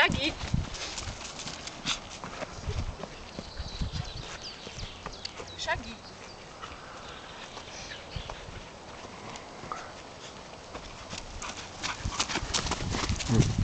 deixar aqui. Aqui. Hum.